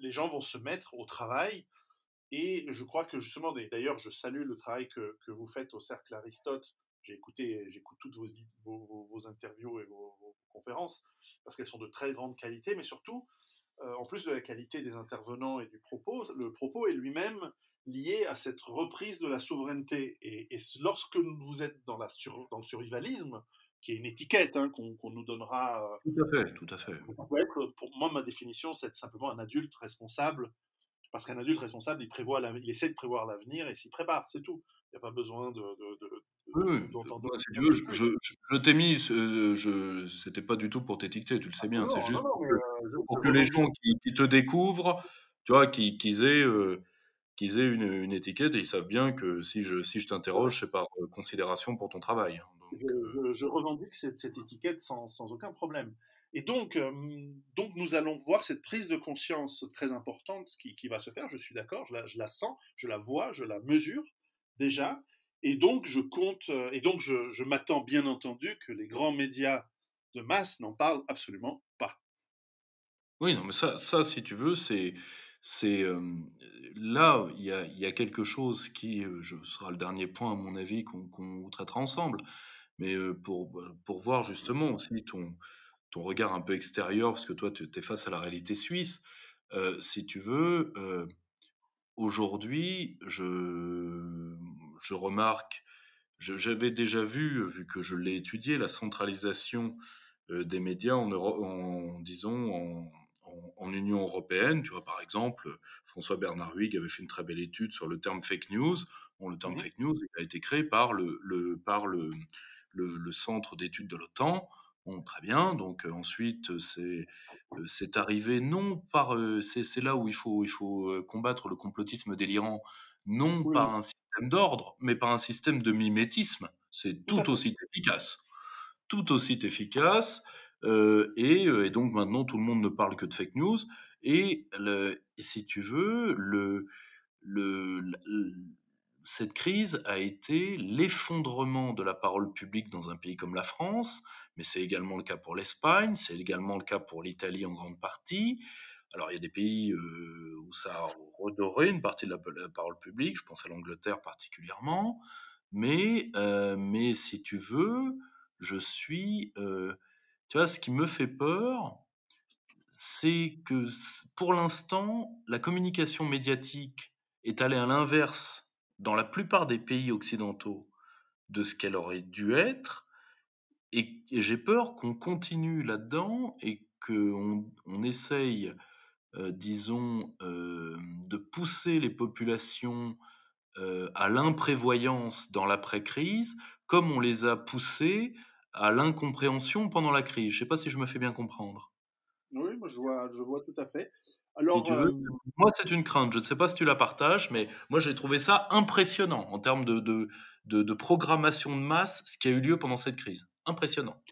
les gens vont se mettre au travail, et je crois que justement, d'ailleurs, je salue le travail que, que, vous faites au Cercle Aristote. J'ai écouté, j'écoute toutes vos, vos, vos, interviews et vos, vos conférences, parce qu'elles sont de très grande qualité, mais surtout, euh, en plus de la qualité des intervenants et du propos, le propos est lui-même lié à cette reprise de la souveraineté. Et, lorsque vous êtes dans, la dans le survivalisme, qui est une étiquette hein, qu'on nous donnera. Euh, tout à fait, tout à fait. pour moi, ma définition, c'est simplement un adulte responsable. Parce qu'un adulte responsable, il, prévoit il essaie de prévoir l'avenir et s'y prépare, c'est tout. Il n'y a pas besoin de, oui, si tu veux, je, je, t'ai mis, je, c'était pas du tout pour t'étiqueter, tu le sais bien, c'est juste pour, que, les gens qui, te découvrent, tu vois, qu'ils aient, euh, qu'ils aient une, une, étiquette et ils savent bien que si je, si je t'interroge, c'est par euh, considération pour ton travail. Hein, je, revendique cette, cette étiquette sans, sans, aucun problème. Et donc, donc, nous allons voir cette prise de conscience très importante qui, qui va se faire, je suis d'accord, je la, je la, sens, je la vois, je la mesure déjà, et donc je compte, et donc je, je m'attends bien entendu que les grands médias de masse n'en parlent absolument pas. Oui, non, mais ça, ça si tu veux, c'est c'est là, il y a, y a, quelque chose qui je, sera le dernier point, à mon avis, qu'on traitera ensemble. Mais pour, bah, pour voir justement aussi ton, ton regard un peu extérieur, parce que toi, tu es face à la réalité suisse, si tu veux, aujourd'hui, je, je remarque, j'avais déjà vu, vu que je l'ai étudié, la centralisation des médias en, en disons, en en, Union européenne. Tu vois, par exemple, François Bernard Huyghe avait fait une très belle étude sur le terme fake news. Bon, le terme mmh fake news a été créé par le, le par le, le, centre d'études de l'OTAN. Bon, très bien. Donc euh, ensuite, c'est euh, c'est arrivé non par euh, c'est là où il faut il faut combattre le complotisme délirant, non par un système d'ordre, mais par un système de mimétisme. C'est tout aussi efficace, tout aussi efficace. Euh, et, donc maintenant, tout le monde ne parle que de fake news. Et, si tu veux, le, le, cette crise a été l'effondrement de la parole publique dans un pays comme la France, mais c'est également le cas pour l'Espagne, c'est également le cas pour l'Italie en grande partie. Alors il y a des pays euh, où ça a redoré une partie de la, parole publique, je pense à l'Angleterre particulièrement, mais, euh, mais si tu veux, je suis... Tu vois, ce qui me fait peur, c'est que pour l'instant, la communication médiatique est allée à l'inverse dans la plupart des pays occidentaux de ce qu'elle aurait dû être. Et, j'ai peur qu'on continue là-dedans et qu'on on essaye, euh, disons, euh, de pousser les populations euh, à l'imprévoyance dans l'après-crise, comme on les a poussées à l'incompréhension pendant la crise. Je ne sais pas si je me fais bien comprendre. Oui, moi je vois, je vois tout à fait. Alors, euh, moi c'est une crainte. Je ne sais pas si tu la partages, mais moi j'ai trouvé ça impressionnant en termes de, de, de, programmation de masse, ce qui a eu lieu pendant cette crise. Impressionnant.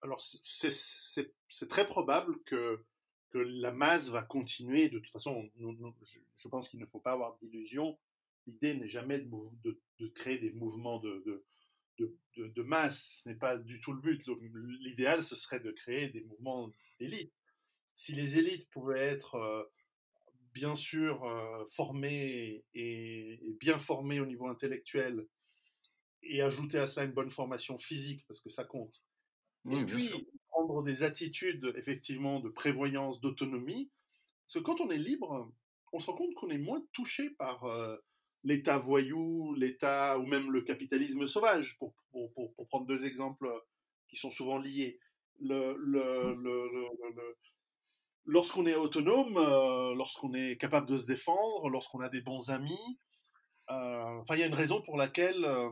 Alors c'est très probable que, que la masse va continuer. De toute façon, je, pense qu'il ne faut pas avoir d'illusion. L'idée n'est jamais de, de, de, créer des mouvements de, de, masse, ce n'est pas du tout le but. L'idéal, ce serait de créer des mouvements d'élite. Si les élites pouvaient être euh, bien sûr euh, formées et, bien formées au niveau intellectuel, et ajouter à cela une bonne formation physique, parce que ça compte, et puis prendre des attitudes effectivement de prévoyance, d'autonomie, parce que quand on est libre, on se rend compte qu'on est moins touché par... Euh, l'État voyou, l'État ou même le capitalisme sauvage, pour, pour, pour, prendre deux exemples qui sont souvent liés. Le, le, le, lorsqu'on est autonome, euh, lorsqu'on est capable de se défendre, lorsqu'on a des bons amis, euh, il y a une raison pour laquelle euh,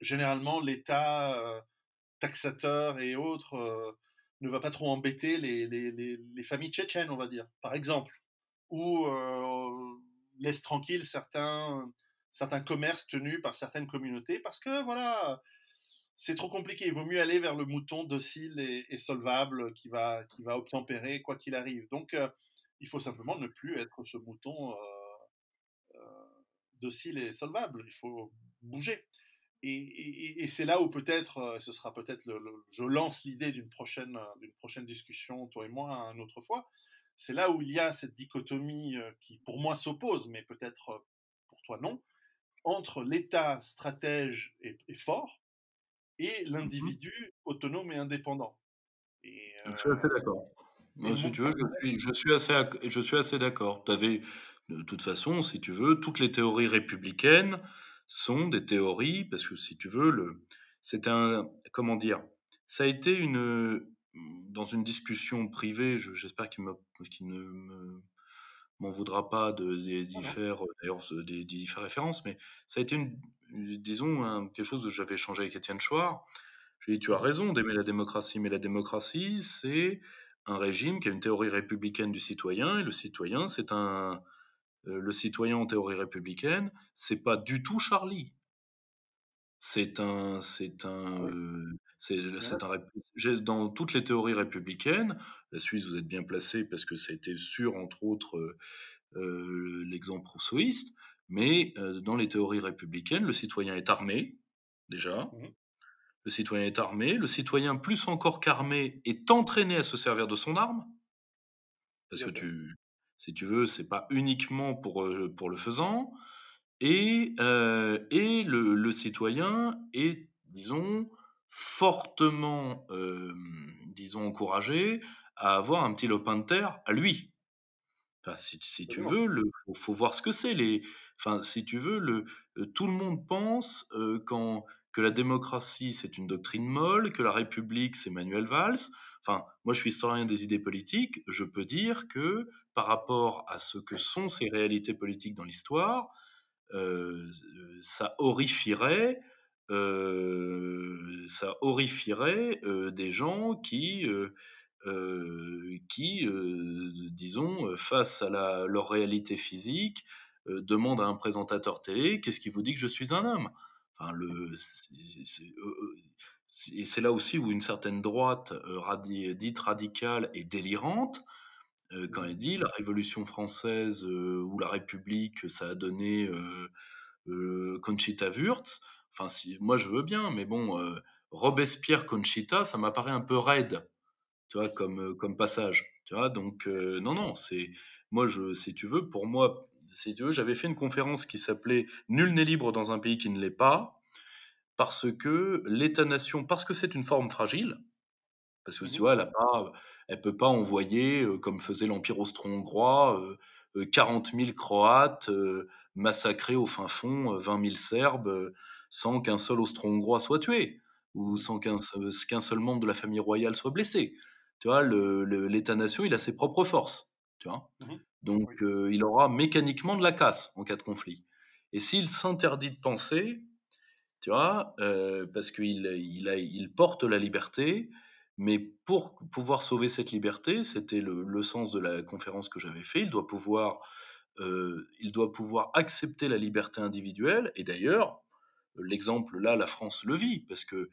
généralement l'État taxateur et autres ne va pas trop embêter les, les, les, les, familles tchétchènes, on va dire, par exemple, ou laisse tranquille certains, certains commerces tenus par certaines communautés parce que voilà, c'est trop compliqué. Il vaut mieux aller vers le mouton docile et, solvable qui va, qui va obtempérer quoi qu'il arrive. Donc, euh, il faut simplement ne plus être ce mouton euh, euh, docile et solvable. Il faut bouger. Et, c'est là où peut-être, ce sera peut-être, le, je lance l'idée d'une prochaine, d'une prochaine discussion, toi et moi, une autre fois, c'est là où il y a cette dichotomie euh, qui, pour moi, s'oppose, mais peut-être euh, pour toi non, entre l'État stratège et, fort et mmh l'individu autonome et indépendant. je suis assez d'accord. si tu veux, je suis, assez, je suis assez d'accord. de toute façon, si tu veux, toutes les théories républicaines sont des théories, parce que si tu veux, le, c'est un, comment dire, ça a été une, dans une discussion privée, j'espère qu'il, ne m'en voudra pas de, d'y faire, d'ailleurs, d'y faire référence, mais ça a été, une, disons, quelque chose que j'avais échangé avec Étienne Chouard. J'ai dit, tu as raison d'aimer la démocratie, mais la démocratie, c'est un régime qui a une théorie républicaine du citoyen, et le citoyen, c'est un... Euh, le citoyen en théorie républicaine, c'est pas du tout Charlie. C'est un, c'est un, euh, c'est, un, dans toutes les théories républicaines, la Suisse, vous êtes bien placé parce que ça a été sûr, entre autres, euh, euh, l'exemple rousseauiste, mais dans les théories républicaines, le citoyen est armé, déjà. Mmh le citoyen est armé. Le citoyen, plus encore qu'armé, est entraîné à se servir de son arme. Parce que tu, si tu veux, c'est pas uniquement pour, pour le faisant. Et, euh, et le, le, citoyen est, disons, fortement, euh, disons, encouragé à avoir un petit lopin de terre à lui. Enfin, si, si tu veux, il faut, voir ce que c'est. Les, enfin, si tu veux, le, euh, tout le monde pense quand, que la démocratie, c'est une doctrine molle, que la République, c'est Manuel Valls. Enfin, moi, je suis historien des idées politiques. Je peux dire que par rapport à ce que sont ces réalités politiques dans l'histoire, euh, ça horrifierait, euh, ça horrifierait euh, des gens qui, qui disons, face à leur réalité physique, demandent à un présentateur télé qu'est-ce qui vous dit que je suis un homme? Enfin, le, et c'est là aussi où une certaine droite dite radicale et délirante quand elle dit la Révolution française euh, ou la République, ça a donné euh, Conchita Wurst. Enfin, moi je veux bien, mais bon, Robespierre Conchita, ça m'apparaît un peu raide, tu vois, comme, comme passage. Tu vois, donc non, non, c'est moi, je, si tu veux, pour moi, si tu veux, j'avais fait une conférence qui s'appelait Nul n'est libre dans un pays qui ne l'est pas, parce que l'État-nation, parce que c'est une forme fragile, parce que mmh tu vois, elle ne peut pas envoyer, comme faisait l'Empire austro-hongrois, 40 000 Croates massacrés au fin fond, 20 000 Serbes, sans qu'un seul austro-hongrois soit tué, ou sans qu'un seul membre de la famille royale soit blessé. Tu vois, l'État-nation, il a ses propres forces. Tu vois? Mmh Donc, il aura mécaniquement de la casse en cas de conflit. Et s'il s'interdit de penser, tu vois, parce qu'il il porte la liberté, mais pour pouvoir sauver cette liberté, c'était le, sens de la conférence que j'avais fait, il doit pouvoir, euh, il doit pouvoir accepter la liberté individuelle. Et d'ailleurs, l'exemple là, la France le vit, parce que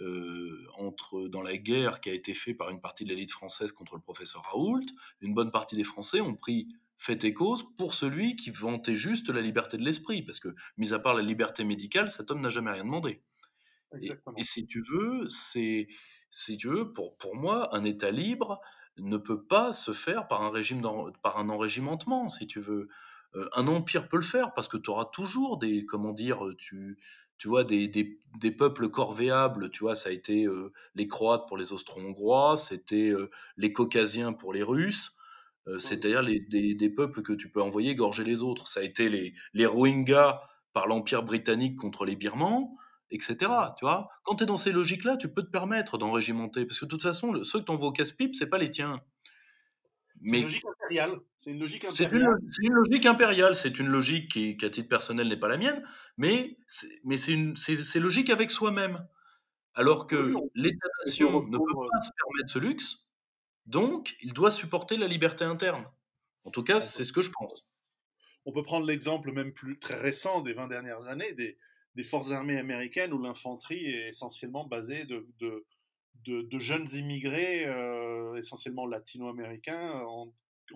euh, entre, dans la guerre qui a été faite par une partie de l'élite française contre le professeur Raoult, une bonne partie des Français ont pris fait et cause pour celui qui vantait juste la liberté de l'esprit, parce que, mis à part la liberté médicale, cet homme n'a jamais rien demandé. et, si tu veux, c'est si tu veux, pour, pour moi, un État libre ne peut pas se faire par un régime par un enrégimentement, si tu veux. Euh, un empire peut le faire parce que tu auras toujours des, comment dire, tu, tu vois, des, des, des, peuples corvéables, tu vois, ça a été euh, les Croates pour les Austro-Hongrois, c'était euh, les Caucasiens pour les Russes, c'est-à-dire des, des, peuples que tu peux envoyer gorger les autres. Ça a été les, les Rohingyas par l'Empire britannique contre les Birmans, etc. Tu vois Quand tu es dans ces logiques-là, tu peux te permettre d'enrégimenter, parce que de toute façon, ceux que tu envoies au casse-pipe, c'est pas les tiens. Mais... C'est une logique impériale. C'est une logique impériale. C'est une, logique impériale. C'est une logique qui, à titre personnel, n'est pas la mienne, mais c'est logique avec soi-même. Alors que l'État-nation ne peut pas se permettre ce luxe, donc il doit supporter la liberté interne. En tout cas, c'est ce que je pense. On peut prendre l'exemple même plus très récent des 20 dernières années, des, des forces armées américaines où l'infanterie est essentiellement basée de, de, jeunes immigrés, euh, essentiellement latino-américains, en,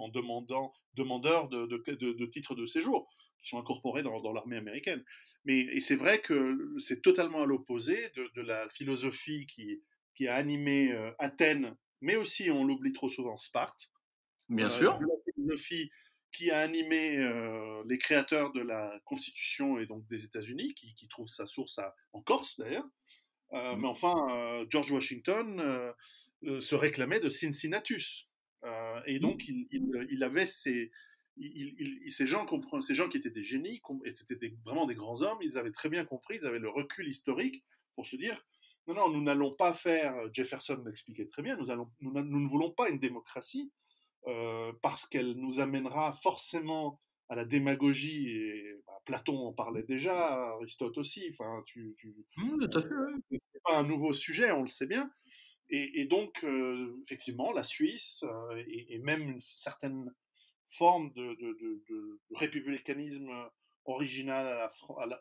demandant, demandeurs de, titres de séjour qui sont incorporés dans, l'armée américaine. Mais, et c'est vrai que c'est totalement à l'opposé de, la philosophie qui, qui a animé euh, Athènes, mais aussi, on l'oublie trop souvent, Sparte. Bien euh, sûr. La philosophie qui a animé euh, les créateurs de la Constitution et donc des États-Unis, qui, qui trouve sa source en Corse d'ailleurs. Euh, mmh. Mais enfin, euh, George Washington se réclamait de Cincinnatus. et mmh. donc, il, il, avait ces, ces, gens ces gens qui étaient des génies, c'était vraiment des grands hommes, ils avaient très bien compris, ils avaient le recul historique pour se dire non, non, nous n'allons pas faire, Jefferson l'expliquait très bien, nous, allons, nous, nous, ne voulons pas une démocratie, euh, parce qu'elle nous amènera forcément à la démagogie. Et bah, Platon en parlait déjà, Aristote aussi. Enfin, tu, tu mmh, c'est pas un nouveau sujet, on le sait bien. Et, donc, euh, effectivement, la Suisse euh, et, même une certaine forme de, de, républicanisme original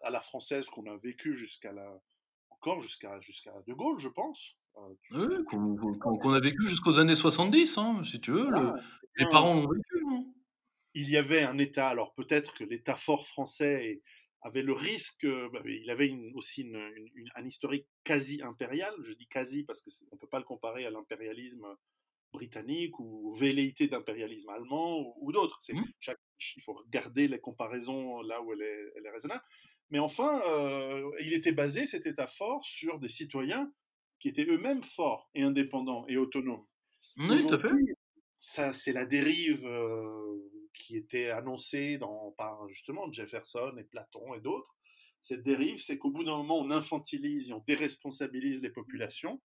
à la, française qu'on a vécu jusqu'à la, encore jusqu'à jusqu'à De Gaulle, je pense. Oui, qu'on a vécu jusqu'aux années 70, hein, si tu veux. les parents l'ont vécu. Hein. Il y avait un État, alors peut-être que l'État fort français avait le risque, bah, il avait aussi une, un historique quasi impérial. Je dis quasi parce qu'on ne peut pas le comparer à l'impérialisme britannique ou velléité d'impérialisme allemand ou, d'autres. Mmh. Il faut regarder les comparaisons là où elle est, elle est raisonnable. Mais enfin, euh, il était basé, cet État fort, sur des citoyens qui étaient eux-mêmes forts et indépendants et autonomes. Oui, tout à fait. Ça, c'est la dérive euh, qui était annoncée dans, par justement Jefferson et Platon et d'autres. Cette dérive, c'est qu'au bout d'un moment, on infantilise et on déresponsabilise les populations.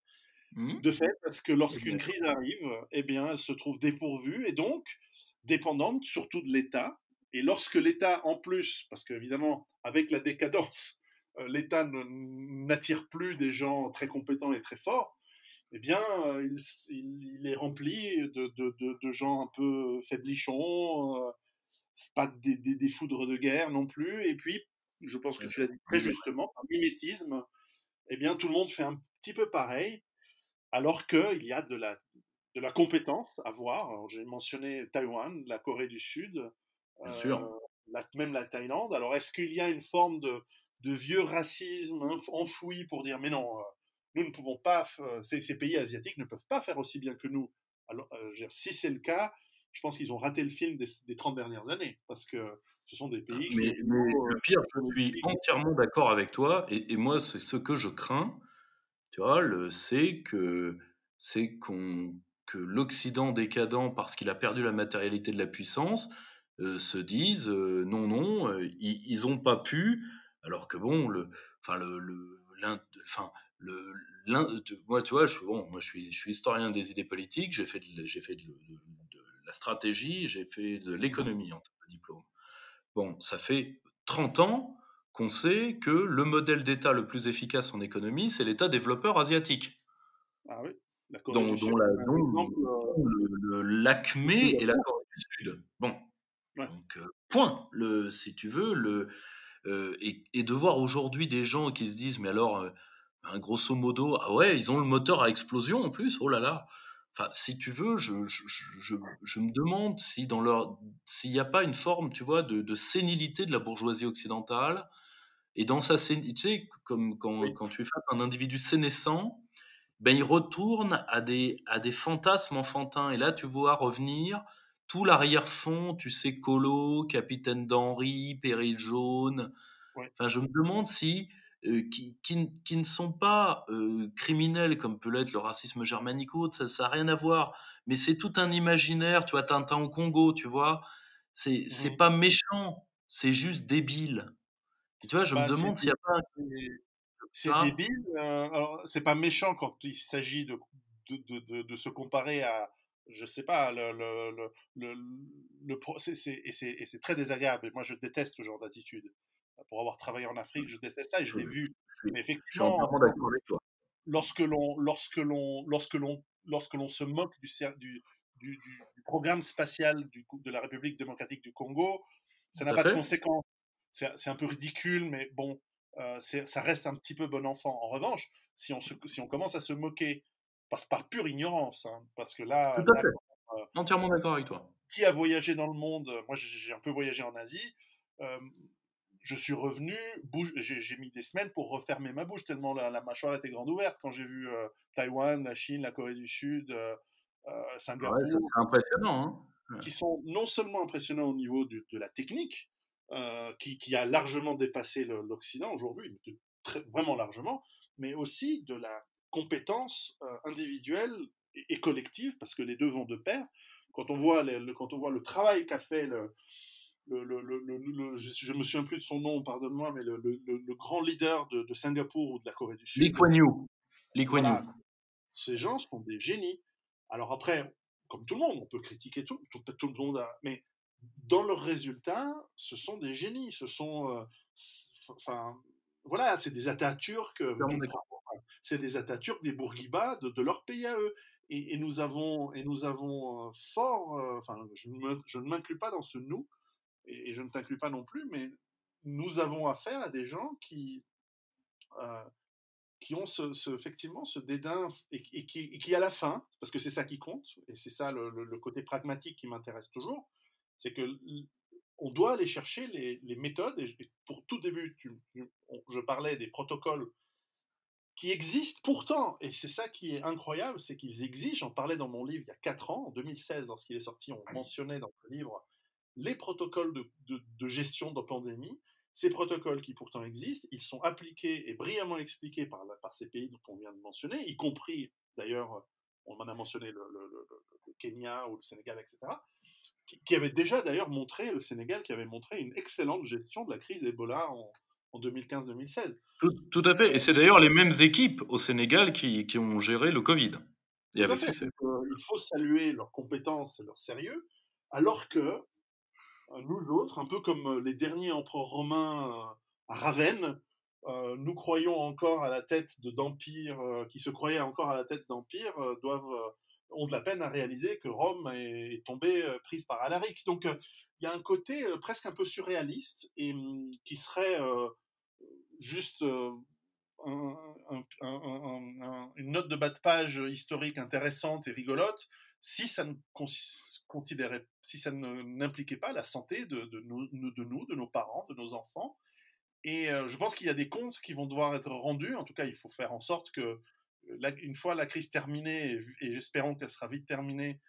Mmh. De fait, parce que lorsqu'une crise arrive, eh bien, elle se trouve dépourvue et donc dépendante surtout de l'État. Et lorsque l'État, en plus, parce qu'évidemment, avec la décadence, l'État n'attire plus des gens très compétents et très forts, eh bien, euh, il, est rempli de, gens un peu faiblichons, euh, pas des, des, foudres de guerre non plus. Et puis, je pense que tu l'as dit très justement, par mimétisme, eh bien, tout le monde fait un petit peu pareil alors qu'il y a de la, de la compétence à voir. J'ai mentionné Taïwan, la Corée du Sud, euh, même la Thaïlande. Alors est-ce qu'il y a une forme de, de, vieux racisme enfoui pour dire mais non, euh, nous ne pouvons pas, ces, ces, pays asiatiques ne peuvent pas faire aussi bien que nous. Alors, euh, si c'est le cas, je pense qu'ils ont raté le film des, des, 30 dernières années, parce que ce sont des pays... Mais, le pire, je suis entièrement d'accord avec toi, et, et moi, c'est ce que je crains, tu vois, c'est que c'est qu'on que l'Occident décadent, parce qu'il a perdu la matérialité de la puissance, euh, se disent euh, non, non, euh, ils n'ont pas pu, alors que bon, le, enfin, le, le, enfin, le, moi, tu vois, je, bon, moi, je suis, je suis historien des idées politiques, j'ai fait de, j'ai fait de, de, la stratégie, j'ai fait de l'économie en tant que diplôme. Bon, ça fait 30 ans qu'on sait que le modèle d'État le plus efficace en économie, c'est l'État développeur asiatique. Ah oui, dont, dont, la, euh, l'acmé est la Corée du Sud. Bon, donc euh, point. Le, si tu veux, le, et, et, de voir aujourd'hui des gens qui se disent, mais alors, ben, grosso modo, ah ouais, ils ont le moteur à explosion en plus, oh là là. Enfin, si tu veux, je, je, je, je me demande si dans leur, s'il n'y a pas une forme, tu vois, de, de, sénilité de la bourgeoisie occidentale. Et dans sa sénilité, tu sais, comme quand, quand tu es face à un individu sénescent, ben il retourne à des, à des fantasmes enfantins. Et là, tu vois revenir tout l'arrière-fond, tu sais, Colo, Capitaine d'Henri, Péril Jaune. Enfin, je me demande si euh, qui, qui, ne sont pas euh, criminels comme peut l'être le racisme germanique ou autre, ça n'a rien à voir. Mais c'est tout un imaginaire, tu vois, Tintin au Congo, tu vois. C'est mmh pas méchant, c'est juste débile. tu vois, je me bah, demande s'il n'y a pas. C'est débile. Euh, alors, c'est pas méchant quand il s'agit de de, de, de, se comparer à, je sais pas, le, le, le, le, et c'est très désagréable. Moi, je déteste ce genre d'attitude pour avoir travaillé en Afrique, je déteste ça et je l'ai vu. Mais effectivement, lorsque l'on lorsque l'on lorsque l'on lorsque l'on se moque du, du, du, du programme spatial du, de la République démocratique du Congo, ça n'a pas de conséquences. C'est un peu ridicule, mais bon, euh, ça reste un petit peu bon enfant. En revanche, si on, se, si on commence à se moquer, par pure ignorance, hein, parce que là... Tout à fait. Euh, Entièrement d'accord avec toi. Qui a voyagé dans le monde Moi, j'ai un peu voyagé en Asie. Euh, je suis revenu, j'ai mis des semaines pour refermer ma bouche, tellement la, mâchoire était grande ouverte quand j'ai vu euh, Taïwan, la Chine, la Corée du Sud, euh, euh Singapour. c'est impressionnant. Hein. Qui sont non seulement impressionnants au niveau de, la technique, euh, qui, qui, a largement dépassé l'Occident aujourd'hui, vraiment largement, mais aussi de la compétence individuelle et, collective, parce que les deux vont de pair. Quand on voit, le, quand on voit le travail qu'a fait le, le, le, je, ne me souviens plus de son nom, pardonne-moi, mais le, grand leader de, Singapour ou de la Corée du Sud. Lee Kuan Yew. Lee Ces gens sont des génies. Alors après, comme tout le monde, on peut critiquer tout, tout, tout le monde, mais dans leurs résultats, ce sont des génies. Ce sont, euh, enfin, voilà, c'est des Atatürk, euh, c'est des Atatürk, des Bourguiba de, leur pays à eux. Et, nous avons, et nous avons euh, fort, enfin, je, je ne m'inclus pas dans ce nous, et, je ne t'inclus pas non plus, mais nous avons affaire à des gens qui, euh, qui ont ce, effectivement ce dédain et, qui, qui, à la fin, parce que c'est ça qui compte, et c'est ça le, côté pragmatique qui m'intéresse toujours, c'est que on doit aller chercher les, méthodes, et pour tout début, je parlais des protocoles qui existent pourtant, et c'est ça qui est incroyable, c'est qu'ils existent, j'en parlais dans mon livre il y a 4 ans, en 2016, lorsqu'il est sorti, on mentionnait dans le livre les protocoles de, gestion de pandémie, ces protocoles qui pourtant existent, ils sont appliqués et brillamment expliqués par, ces pays qu'on vient de mentionner, y compris d'ailleurs, on en a mentionné le, Kenya ou le Sénégal, etc., qui, qui avait déjà d'ailleurs montré, le Sénégal qui avait montré une excellente gestion de la crise Ebola en, en 2015-2016. Tout, à fait. Et c'est d'ailleurs les mêmes équipes au Sénégal qui, qui ont géré le Covid. Et avec succès. Euh, il faut saluer leurs compétences et leur sérieux, alors que euh, nous autres, un peu comme euh, les derniers empereurs romains à Ravenne, nous croyons encore à la tête d'empires, qui se croyaient encore à la tête d'empires, doivent ont de la peine à réaliser que Rome est, tombée prise par Alaric. Donc il y a un côté presque un peu surréaliste et hum, qui serait juste euh, une note de bas de page historique intéressante et rigolote si ça ne considérait, si ça n'impliquait pas la santé de, de, nous, de, nous, de nos parents, de nos enfants. Et euh, je pense qu'il y a des comptes qui vont devoir être rendus. En tout cas, il faut faire en sorte que, une fois la crise terminée, et, et j'espérons qu'elle sera vite terminée,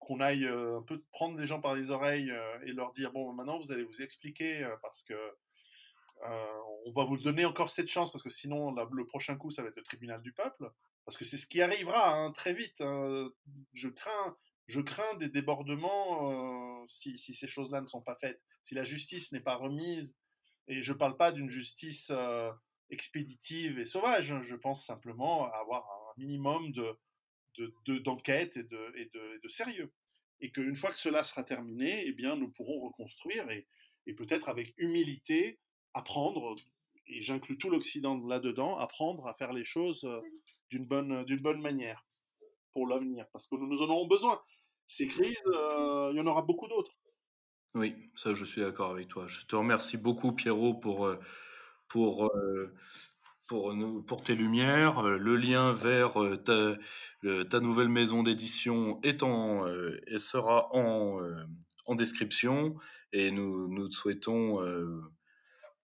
qu'on aille euh, un peu prendre les gens par les oreilles et leur dire bon, maintenant vous allez vous expliquer parce que euh, on va vous donner encore cette chance parce que sinon le prochain coup ça va être le tribunal du peuple parce que c'est ce qui arrivera hein, très vite. Hein. Je crains, des débordements euh, si, ces choses-là ne sont pas faites, si la justice n'est pas remise. Et je ne parle pas d'une justice euh, expéditive et sauvage. Hein. Je pense simplement avoir un minimum de, d'enquête et, de, et, de, sérieux. Et qu'une fois que cela sera terminé, eh bien, nous pourrons reconstruire et, et peut-être avec humilité apprendre, et j'inclus tout l'Occident là-dedans, apprendre à faire les choses euh, d'une bonne, d'une bonne manière pour l'avenir, parce que nous, en aurons besoin. Ces crises, euh, il y en aura beaucoup d'autres. Oui, ça je suis d'accord avec toi. Je te remercie beaucoup Pierrot pour, euh, pour, pour, pour tes lumières. Le lien vers ta, nouvelle maison d'édition est et sera en, en description et nous, nous souhaitons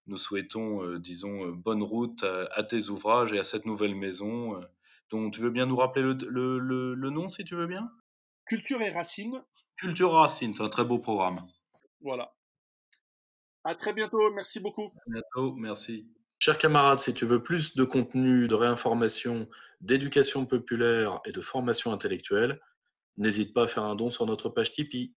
nous souhaitons, euh, disons, euh, bonne route à, tes ouvrages et à cette nouvelle maison. Euh, dont tu veux bien nous rappeler le, nom, si tu veux bien? Culture et Racines. Culture et Racines, c'est un très beau programme. Voilà. À très bientôt, merci beaucoup. À bientôt, merci. Chers camarades, si tu veux plus de contenu, de réinformation, d'éducation populaire et de formation intellectuelle, n'hésite pas à faire un don sur notre page Tipeee.